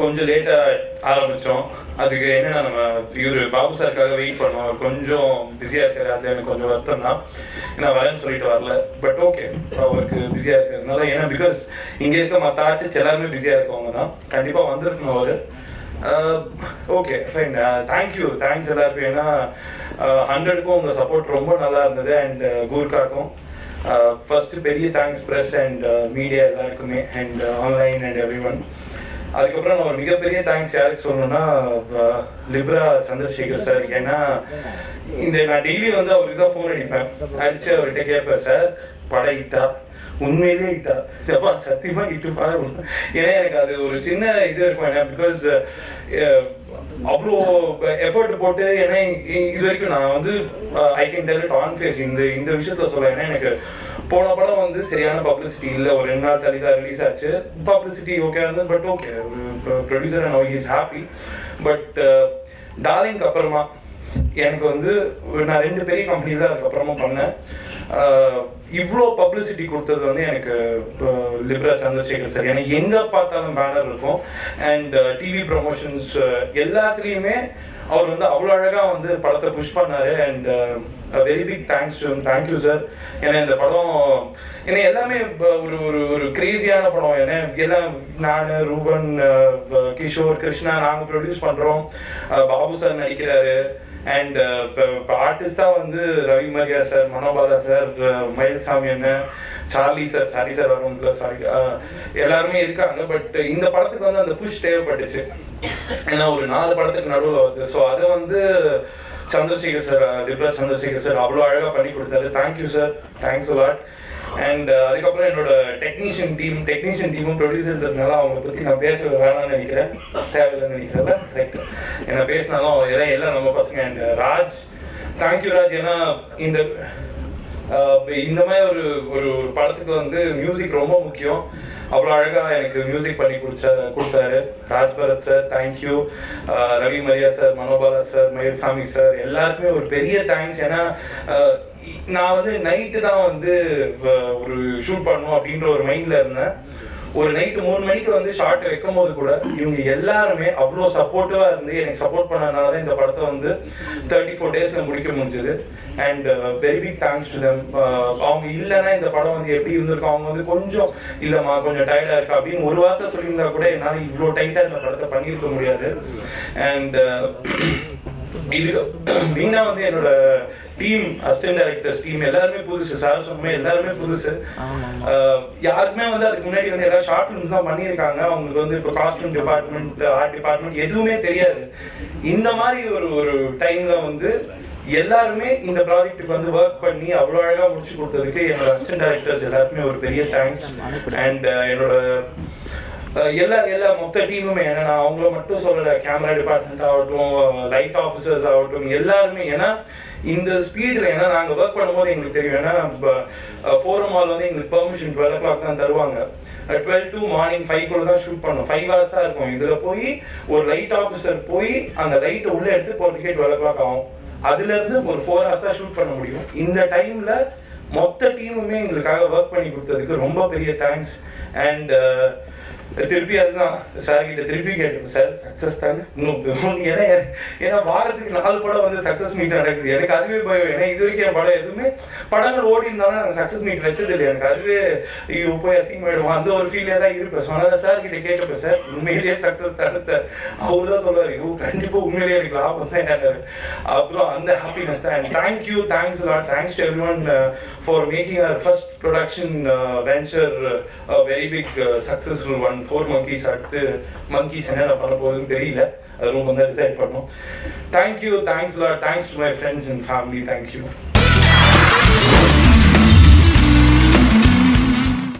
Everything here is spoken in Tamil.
கொஞ்சம் லேட்டாக ஆரம்பித்தோம் அதுக்கு என்னன்னா நம்ம இவர் பாபு சாருக்காக வெயிட் பண்ணோம். அவர் கொஞ்சம் பிஸியாக இருக்காரு. அது எனக்கு கொஞ்சம் வருத்தம் தான். நான் வரேன்னு சொல்லிட்டு வரல. பட் ஓகே அவருக்கு பிஸியாக இருக்கிறதுனால ஏன்னா பிகாஸ் இங்கே இருக்க மற்ற ஆர்டிஸ்ட் எல்லாருமே பிஸியாக இருக்கவங்க தான். கண்டிப்பாக வந்திருக்கணும் அவர். Okay fine thank you thanks எல்லாருக்கும். ஏன்னா ஹண்ட்ரடுக்கும் உங்கள் சப்போர்ட் ரொம்ப நல்லா இருந்தது. அண்ட் கூர்காக்கும் ஃபர்ஸ்ட் பெரிய தேங்க்ஸ் ப்ரெஸ் அண்ட் மீடியா எல்லாருக்குமே. And online and everyone அதுக்கப்புறம் நான் ஒரு மிகப்பெரிய தேங்க்ஸ் யாருக்கு சொல்லணும்னா லிப்ரா சந்திரசேகர் சார் ஏன்னா இந்த நான் டெய்லி வந்து அவருக்கு தான் ஃபோன் அடிப்பேன். அடிச்சு அவர்கிட்ட கேட்பேன் சார் படம் இட்டா உண்மையிலேயே இட்டா எப்பா சத்தியமா இட்டு பாரு ஏன்னா எனக்கு அது ஒரு சின்ன இது இருக்கும். ஏன்னா பிகாஸ் அவ்வளோ எஃபர்ட் போட்டு ஏன்னா இது வரைக்கும் நான் வந்து I can tell it on face இந்த இந்த விஷயத்த சொல்ல ஏன்னா எனக்கு போன படம் வந்து சரியான பப்ளிசிட்டி இல்லை. ஒரு ரெண்டு நாள் தள்ளி தான் ரிலீஸ் ஆச்சு பப்ளிசிட்டி ஓகே இருந்தது but okay producer no is happy but டார்லிங்க்கு அப்புறமா எனக்கு வந்து நான் ரெண்டு பெரிய கம்பெனி தான் அதுக்கப்புறமா பண்ணேன். Uh, இவ்வளோ பப்ளிசிட்டி கொடுத்தது வந்து எனக்கு uh, லிப்ரா சந்திரசேகர் சார் ஏன்னா எங்க பார்த்தாலும் பேனர் இருக்கும். And TV uh, promotions uh, எல்லாத்துலேயுமே அவர் வந்து அவ்வளோ அழகா வந்து படத்தை புஷ் பண்ணாரு. And very big thanks thank you sir ஏன்னா இந்த படம் ஏன்னா எல்லாமே uh, ஒரு ஒரு ஒரு கிரேசியான படம். ஏன்னா எல்லாம் நான் ரூபன் கிஷோர் கிருஷ்ணா நாங்கள் ப்ரொடியூஸ் பண்றோம். பாபு சார் நடிக்கிறாரு. அண்ட் இப்போ ஆர்டிஸ்டாக வந்து ரவி மரியா சார் மனோபாலா சார் மயில்சாமி அண்ணன் சார்லி சார் சாரி சார் வரும். சாரி uh, எல்லாருமே இருக்காங்க பட் இந்த படத்துக்கு வந்து அந்த புஷ் தேவைப்பட்டுச்சு. ஏன்னா ஒரு நாலு படத்துக்கு நடுவில் வருது. ஸோ அதை வந்து சந்திரசேகர் சார் uh, டிப்ளர் சந்திரசேகர் சார் அவ்வளோ அழகாக பண்ணி கொடுத்தாரு. Thank you sir thanks lot and அதுக்கப்புறம் என்னோட டெக்னீஷியன் டீம் டெக்னீஷியன் டீமும் ப்ரொடியூசர்ன்றதுனால அவங்களை பற்றி நான் பேச வேணாம்னு நினைக்கிறேன். தேவையில்லைன்னு நினைக்கிறேன் ரைட் என்ன பேசினாலும் எல்லாம் எல்லாம் நம்ம பசங்க. And uh, Raj thank you Raj. ஏன்னா இந்த இந்த மாதிரி ஒரு ஒரு ஒரு படத்துக்கு வந்து மியூசிக் ரொம்ப முக்கியம். அவ்வளோ அழகா எனக்கு மியூசிக் பண்ணி கொடுத்த கொடுத்தாரு. Rajbharath sir thank you Ravi Mariya sir Manobala sir Mayilsamy sir எல்லாருக்குமே ஒரு பெரிய தேங்க்ஸ் ஏன்னா நான் வந்து நைட்டு தான் வந்து ஒரு ஷூட் பண்ணணும் அப்படின்ற ஒரு மைண்ட்ல இருந்தேன். ஒரு நைட்டு மூணு மணிக்கு வந்து ஷார்ட் வைக்கும் போது கூட இவங்க எல்லாருமே அவ்வளோ சப்போர்ட்டிவா இருந்து எனக்கு சப்போர்ட் பண்ணனால தான் இந்த படத்தை வந்து தேர்ட்டி ஃபோர் டேஸ்ல முடிக்க முடிஞ்சது. And very big thanks to them அவங்க இல்லைன்னா இந்த படம் வந்து எப்படி இருந்திருக்கும்? அவங்க வந்து கொஞ்சம் இல்லைம்மா கொஞ்சம் டயர்டா இருக்கு? அப்படின்னு ஒரு வார்த்தை சொல்லியிருந்தா கூட என்னால் இவ்வளோ டைட்டா இந்த படத்தை பண்ணியிருக்க முடியாது. அண்ட் இது மெயினா வந்து என்னோட டீம் அசிஸ்டன்ட் டைரக்டர்ஸ் டீம் எல்லாருமே புதுசு சார் சொன்ன எல்லாருமே புதுசு. யாருக்குமே வந்து அதுக்கு முன்னாடி வந்து ஏதாவது ஷார்ட் ஃபிலிம்ஸ் தான் பண்ணியிருக்காங்க. அவங்களுக்கு வந்து இப்போ காஸ்டியூம் டிபார்ட்மெண்ட் ஆர்ட் டிபார்ட்மெண்ட் எதுவுமே தெரியாது. இந்த மாதிரி ஒரு ஒரு டைம்ல வந்து எல்லாருமே இந்த ப்ராஜெக்ட்டுக்கு வந்து ஒர்க் பண்ணி அவ்வளோ அழகா முடிச்சு கொடுத்ததுக்கு என்னோட அசிஸ்டன்ட் டைரக்டர்ஸ் எல்லாருக்குமே ஒரு பெரிய தேங்க்ஸ் அண்ட் என்னோட எல்லா எல்லா மொத்த டீமுமே ஏன்னா நான் அவங்கள மட்டும் சொல்லல கேமரா டிபார்ட்மெண்ட் ஆகட்டும் லைட் ஆஃபீஸர்ஸ் ஆகட்டும் எல்லாருமே ஏன்னா இந்த ஸ்பீடில் ஏன்னா நாங்கள் ஒர்க் பண்ணும்போது எங்களுக்கு தெரியும். ஏன்னா ஃபோரம் ஹால் வந்து எங்களுக்கு பெர்மிஷன் டுவெல் ஓ கிளாக் தான் தருவாங்க. டுவெல் டு மார்னிங் ஃபைவ் கூட தான் ஷூட் பண்ணணும் ஃபைவ் ஹவர்ஸ் தான் இருக்கும். இதில் போய் ஒரு லைட் ஆஃபீஸர் போய் அந்த லைட்டை உள்ளே எடுத்து போகிறதுக்கே டுவெல் ஓ கிளாக் ஆகும். அதுல இருந்து ஒரு ஃபோர் ஹவர்ஸ் தான் ஷூட் பண்ண முடியும். இந்த டைமில் மொத்த டீமுமே எங்களுக்காக ஒர்க் பண்ணி கொடுத்ததுக்கு ரொம்ப பெரிய தேங்க்ஸ் அண்ட் திருப்பி அதுதான். சார் கிட்ட திருப்பி கேட்டேன் சார் சக்சஸ் தானே? இன்னும் ஏன்னா ஏன்னா வாரத்துக்கு நாலு படம் வந்து சக்சஸ் மீட் நடக்குது. எனக்கு அதுவே பயம். ஏன்னா இது வரைக்கும் என் படம் எதுவுமே படங்கள் ஓடி இருந்தாலும் நாங்கள் சக்சஸ் மீட் வச்சது இல்லை. எனக்கு அதுவே ஐயோ போய் அசிங்கமாயிடுவோம் அந்த ஒரு ஃபீலே தான் இருப்பேன். சொன்னால சார் கிட்ட கேட்டப்ப சார் உண்மையிலேயே சக்சஸ் தானே சார் அவர் தான் சொல்லுவார் ஐயோ கண்டிப்பா உண்மையிலேயே எனக்கு லாபம் தான். என்ன அப்புறம் அந்த ஹாப்பினஸ் தான். And thank you thanks lot thanks to everyone for making our first production venture very big successful one four monkeys அடுத்து மங்கீஸ் என்னென்ன பண்ண போகுதுன்னு தெரியல அது ரொம்ப தான் டிசைட் பண்ணோம் thank you thanks lot thanks to my friends and family thank you